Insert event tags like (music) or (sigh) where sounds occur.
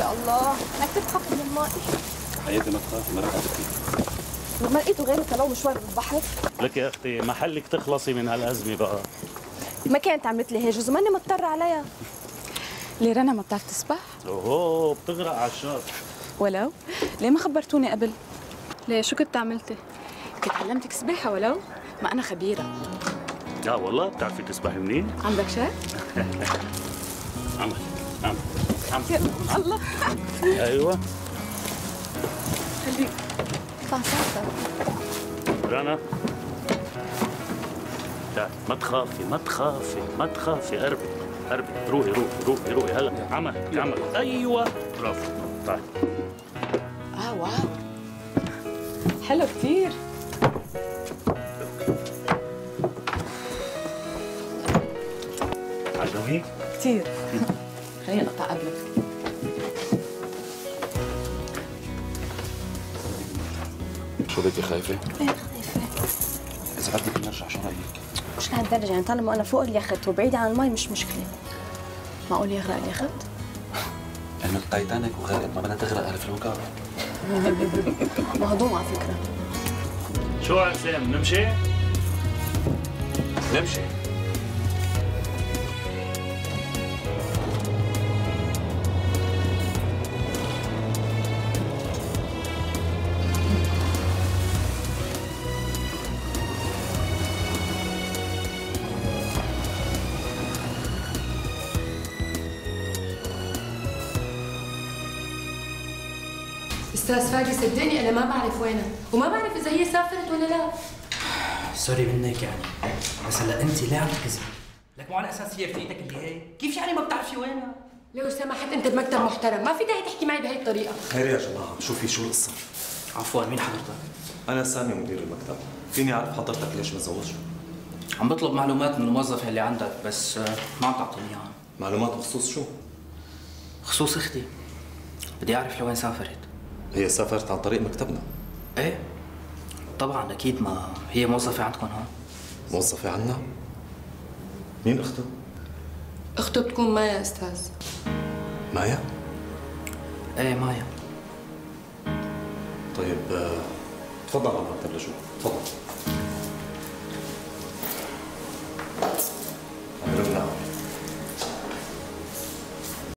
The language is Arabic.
يا الله. بدك تضحك من الماء. حياتي ما تخاف مرق عدتي لما لقيته غير لو مشوار بالبحر لك يا أختي محلك تخلصي من هالأزمة بقى. ما كانت عملت لي هيك جوز ماني مضطرة عليها. ليه رنا ما بتعرف تسبح؟ اوه بتغرق على الشاطئ. ولو؟ ليه ما خبرتوني قبل؟ ليه؟ شو كنت عملتي؟ كنت علمتك سباحة ولو؟ ما أنا خبيرة. لا والله بتعرفي تسبحي منين عندك شك؟ (laughs) عمل عمل الله أيوه. خليك. رنا لا ما تخافي ما تخافي ما تخافي. قربي قربي روحي روحي روحي روحي. هلا. عمل عمل. أيوه. برافو. طيب. آه واو. حلو كثير عجبك كثير خلينا نقطع قبلك شو بدك خايفة؟ إيه خايفة إذا بدك نرجع شو رأيك؟ مش لهالدرجة يعني طالما أنا فوق اليخت وبعيد عن المي مش مشكلة معقول يغرق اليخت؟ انه التايتانيك وغرقت ما بدها تغرق ألف الوقار (laughs) مهضوم على فكرة شو عسام نمشي؟ نمشي أستاذ فادي صدقني أنا ما بعرف وينها وما بعرف إذا هي سافرت ولا لا سوري منك يعني بس هلا انت ليه عم تكذبي؟ لك مو على أساس هي رفيقتك اللي هي كيف يعني ما بتعرفي وينها؟ لو سمحت أنت بمكتب محترم ما في داعي تحكي معي بهي الطريقة خير يا جماعة شوفي شو القصة عفوا مين حضرتك؟ أنا سامي مدير المكتب فيني أعرف حضرتك ليش متزوج؟ عم بطلب معلومات من الموظفة اللي عندك بس آه، ما عم تعطيني اياها معلومات بخصوص شو؟ خصوص أختي بدي أعرف لوين سافرت هي سافرت عن طريق مكتبنا. إيه؟ طبعا أكيد ما هي موظفة عندكم هون موظفة عنا؟ مين أخته؟ أخته بتكون مايا أستاذ. مايا؟ إيه مايا. طيب آه، تفضل على المكتب لجوا تفضل.